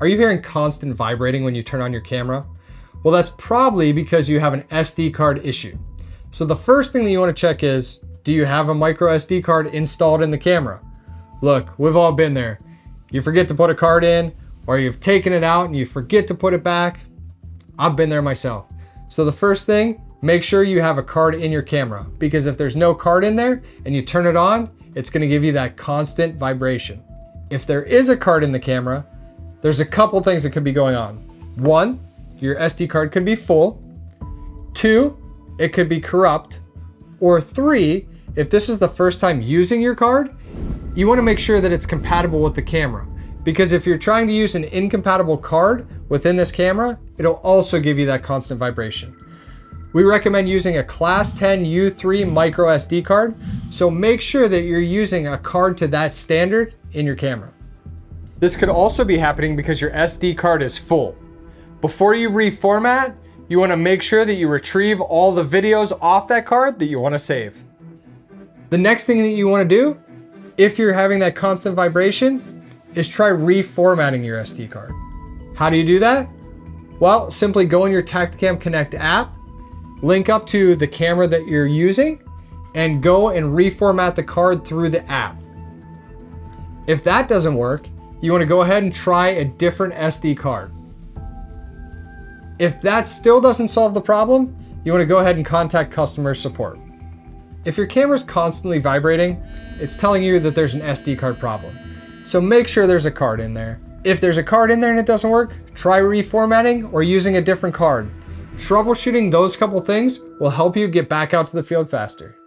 Are you hearing constant vibrating when you turn on your camera? Well, that's probably because you have an SD card issue. So the first thing that you wanna check is, do you have a micro SD card installed in the camera? Look, we've all been there. You forget to put a card in, or you've taken it out and you forget to put it back. I've been there myself. So the first thing, make sure you have a card in your camera because if there's no card in there and you turn it on, it's gonna give you that constant vibration. If there is a card in the camera, there's a couple things that could be going on. One, your SD card could be full. Two, it could be corrupt. Or three, if this is the first time using your card, you wanna make sure that it's compatible with the camera. Because if you're trying to use an incompatible card within this camera, it'll also give you that constant vibration. We recommend using a class 10 U3 micro SD card, so make sure that you're using a card to that standard in your camera. This could also be happening because your SD card is full. Before you reformat, you wanna make sure that you retrieve all the videos off that card that you wanna save. The next thing that you wanna do, if you're having that constant vibration, is try reformatting your SD card. How do you do that? Well, simply go in your Tactacam Connect app link up to the camera that you're using, and go and reformat the card through the app. If that doesn't work, you want to go ahead and try a different SD card. If that still doesn't solve the problem, you want to go ahead and contact customer support. If your camera's constantly vibrating, it's telling you that there's an SD card problem. So make sure there's a card in there. If there's a card in there and it doesn't work, try reformatting or using a different card. Troubleshooting those couple things will help you get back out to the field faster.